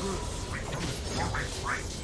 Right.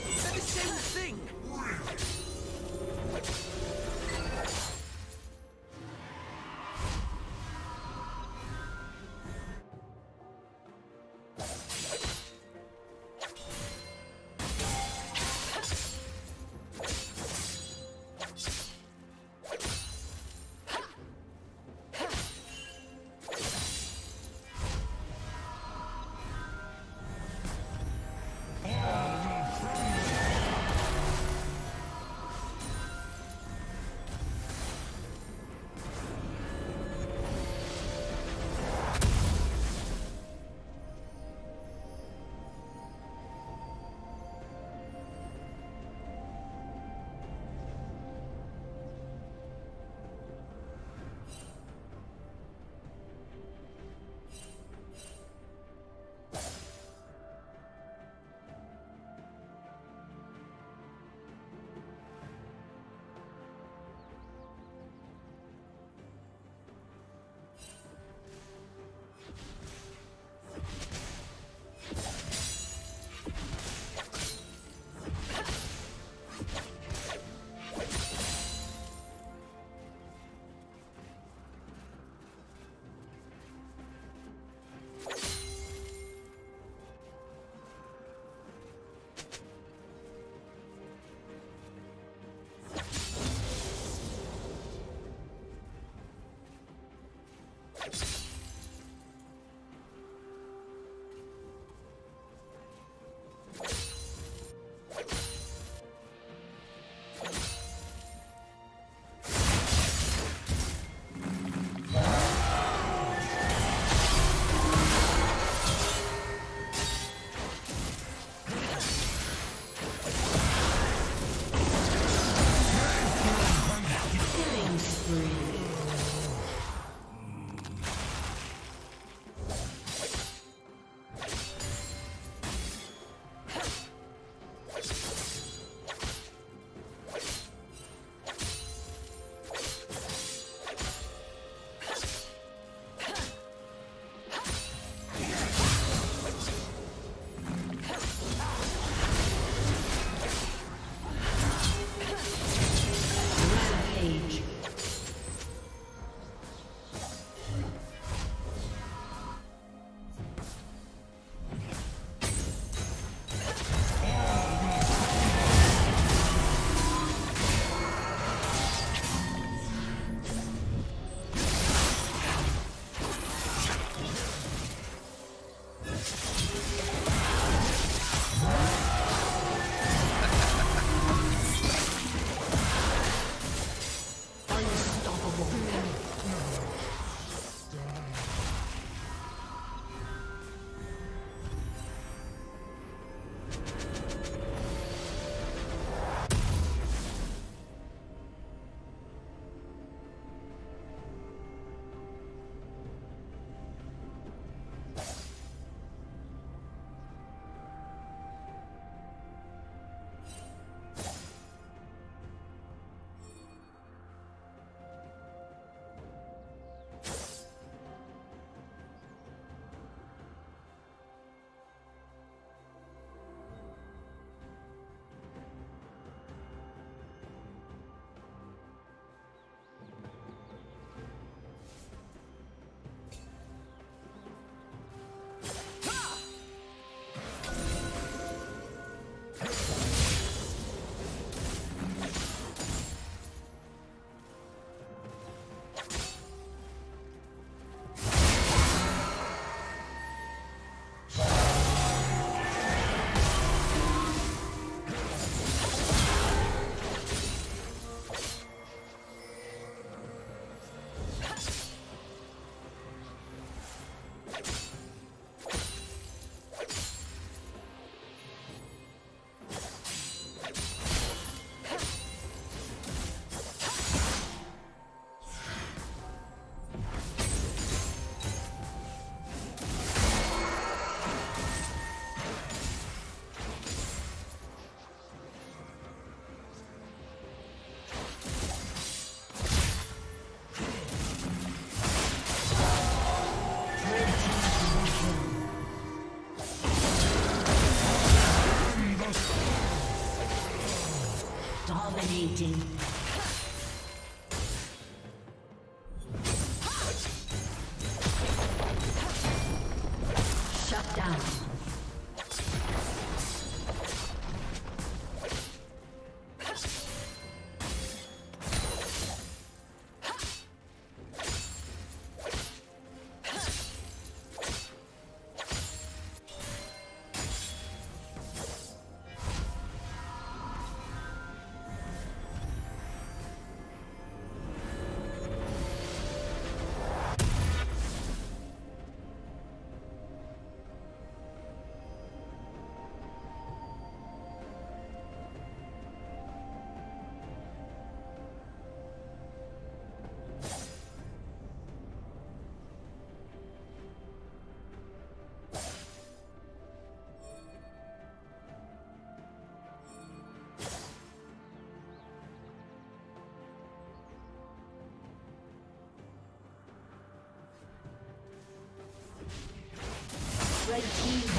Dominating. Red team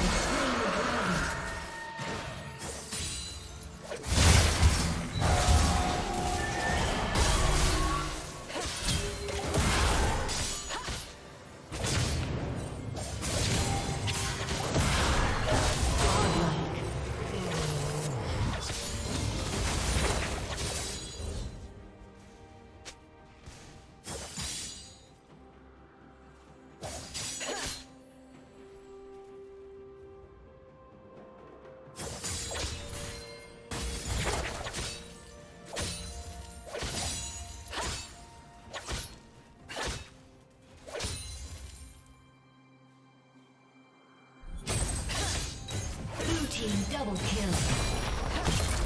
team double kill.